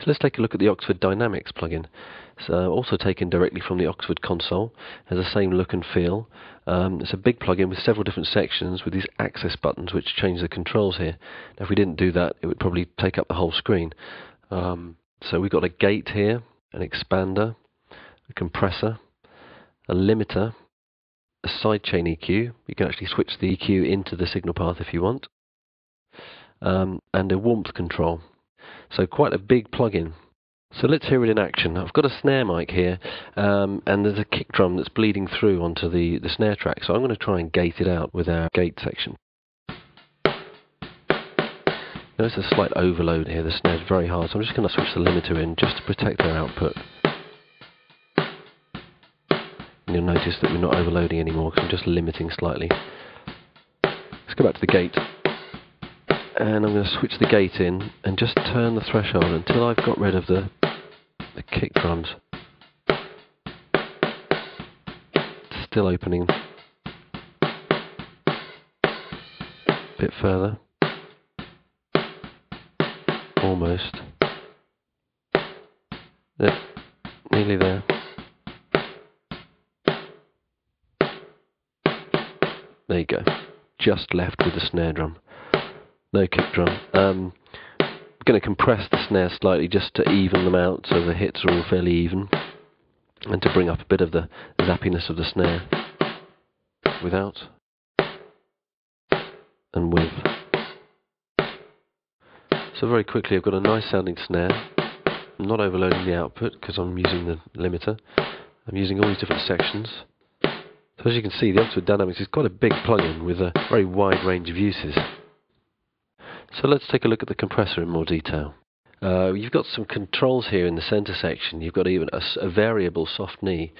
So let's take a look at the Oxford Dynamics plugin. Uh, also taken directly from the Oxford console. Has the same look and feel. Um, it's a big plugin with several different sections with these access buttons which change the controls here. Now if we didn't do that it would probably take up the whole screen. Um, so we've got a gate here, an expander, a compressor, a limiter, a sidechain EQ. You can actually switch the EQ into the signal path if you want. Um, and a warmth control. So quite a big plugin. So let's hear it in action. I've got a snare mic here, um, and there's a kick drum that's bleeding through onto the, the snare track. So I'm going to try and gate it out with our gate section. There's a slight overload here. The snare's very hard, so I'm just going to switch the limiter in just to protect our output. And you'll notice that we're not overloading anymore because I'm just limiting slightly. Let's go back to the gate and I'm going to switch the gate in and just turn the threshold until I've got rid of the, the kick drums. Still opening. Bit further. Almost. Yep, nearly there. There you go. Just left with the snare drum no kick drum. Um, I'm going to compress the snare slightly just to even them out so the hits are all fairly even and to bring up a bit of the zappiness of the snare without and with. So very quickly I've got a nice sounding snare. I'm not overloading the output because I'm using the limiter. I'm using all these different sections. So as you can see the Oxford Dynamics is quite a big plugin with a very wide range of uses. So let's take a look at the compressor in more detail. Uh, you've got some controls here in the center section. You've got even a, a variable soft knee.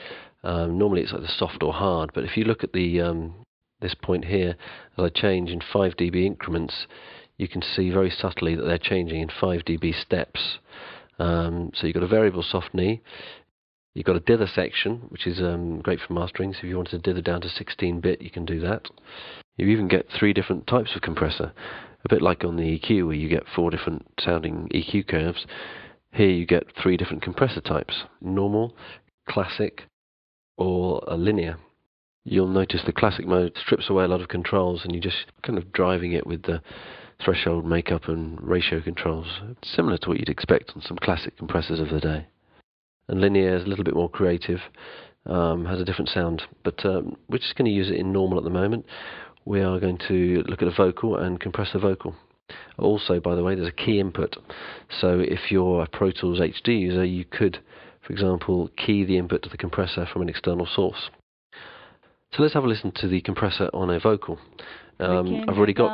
Um, normally it's either soft or hard, but if you look at the um, this point here, as I change in 5 dB increments, you can see very subtly that they're changing in 5 dB steps. Um, so you've got a variable soft knee. You've got a dither section, which is um, great for mastering. So if you want to dither down to 16 bit, you can do that. You even get three different types of compressor a bit like on the EQ where you get four different sounding EQ curves. Here you get three different compressor types normal, classic, or a linear. You'll notice the classic mode strips away a lot of controls and you're just kind of driving it with the threshold makeup and ratio controls, similar to what you'd expect on some classic compressors of the day. And linear is a little bit more creative, um, has a different sound, but um, we're just going to use it in normal at the moment we are going to look at a vocal and compress the vocal. Also, by the way, there's a key input. So if you're a Pro Tools HD user, you could, for example, key the input to the compressor from an external source. So let's have a listen to the compressor on a vocal. Um, I've already got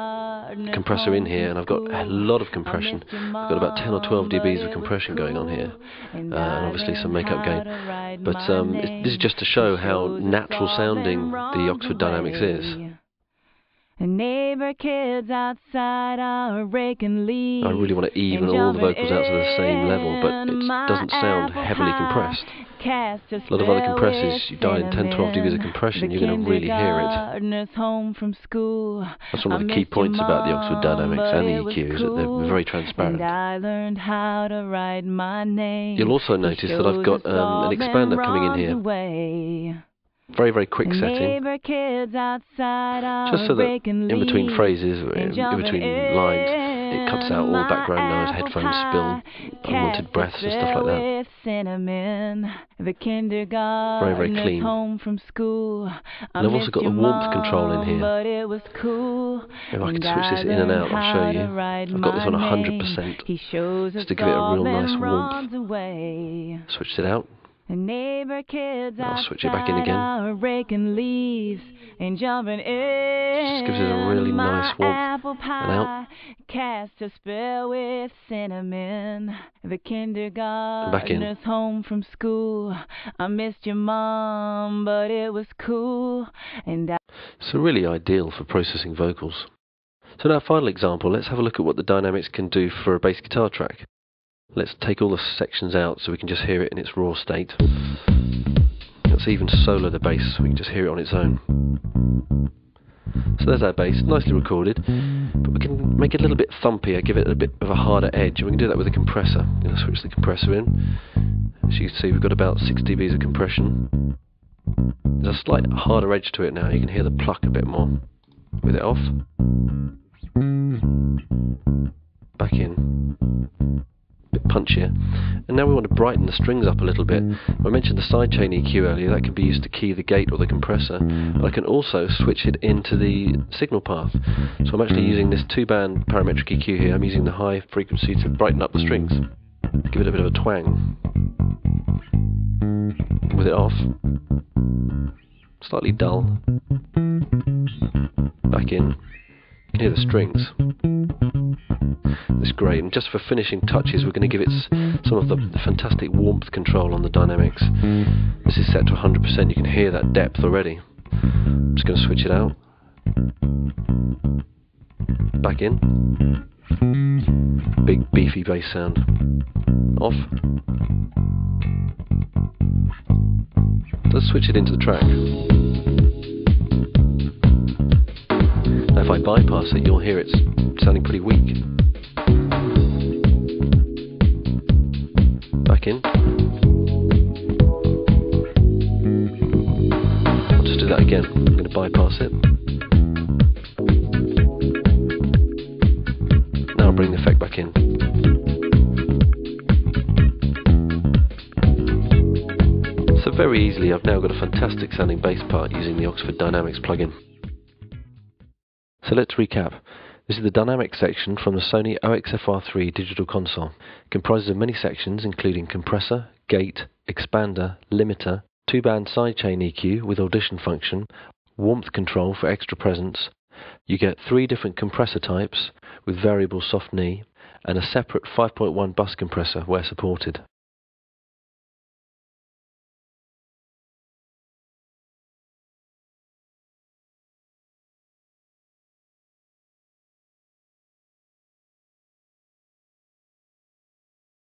compressor in here and I've got a lot of compression. I've got about 10 or 12 dBs of compression going on here uh, and obviously some makeup gain. But um, this is just to show how natural sounding the Oxford Dynamics is. And neighbor kids outside are raking leaves. I really want to even all the vocals out to the same level, but it doesn't sound heavily compressed. A lot of other compressors, you dial in 10, 12 dBs of compression, you're going to really hear it. Home from school. That's one of the key points about the Oxford Dynamics and the EQ, is that they're very transparent. I learned how to write my name. You'll also notice that I've got um, an expander coming in here. Very, very quick setting. Just so that in between phrases, in, in between lines, it cuts out all background noise, headphones spill, unwanted breaths and stuff like that. Very, very clean. And I've also got the warmth control in here. Cool. If I can switch this in and out, I'll show you. I've got this on 100% just to give it a real nice warmth. Switched it out. And neighbor kids I'll switch it back in again. Raking leaves and jumping in. Just gives it a really nice warmth. And out. Cast a spell with cinnamon. The kindergartner's home from school. I missed your mom, but it was cool. And I so really ideal for processing vocals. So now final example, let's have a look at what the dynamics can do for a bass guitar track. Let's take all the sections out so we can just hear it in its raw state. Let's even solo the bass so we can just hear it on its own. So there's our bass, nicely recorded, but we can make it a little bit thumpier, give it a bit of a harder edge, we can do that with a compressor. To switch the compressor in. As you can see, we've got about 6 dBs of compression. There's a slight harder edge to it now, you can hear the pluck a bit more. With it off. Back in punchier. And now we want to brighten the strings up a little bit. I mentioned the sidechain EQ earlier, that can be used to key the gate or the compressor. But I can also switch it into the signal path. So I'm actually using this two band parametric EQ here. I'm using the high frequency to brighten up the strings. Give it a bit of a twang. With it off. Slightly dull. Back in. You can hear the strings. It's great, and just for finishing touches, we're going to give it some of the, fantastic warmth control on the dynamics. This is set to 100%, you can hear that depth already. I'm just going to switch it out. Back in. Big beefy bass sound. Off. Let's switch it into the track. Bypass it, you'll hear it's sounding pretty weak. Back in. I'll just do that again. I'm going to bypass it. Now I'll bring the effect back in. So very easily I've now got a fantastic sounding bass part using the Oxford Dynamics plugin. So let's recap. This is the dynamics section from the Sony OXFR3 digital console. It comprises of many sections including compressor, gate, expander, limiter, two-band sidechain EQ with audition function, warmth control for extra presence. You get three different compressor types with variable soft knee and a separate 5.1 bus compressor where supported.